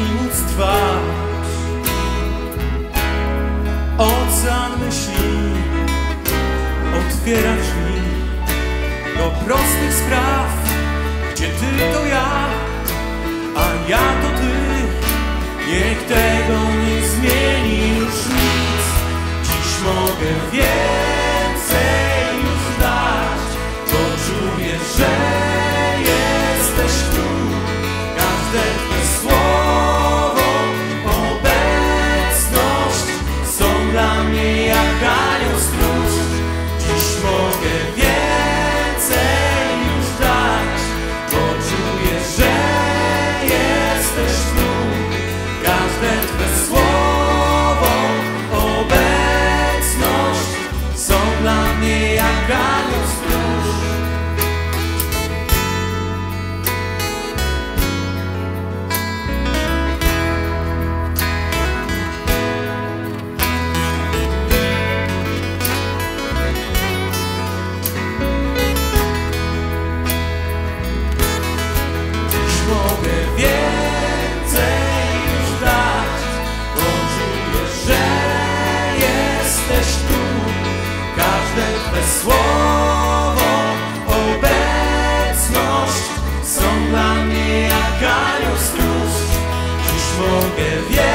i móc trwać. Ocean myśli otwiera drzwi do prostych spraw, gdzie ty to ja, a ja to ty. Niech tego anioł stróż. Dziś mogę więcej słowo, obecność są dla mnie jak anioł stróż. Dziś mogę więcej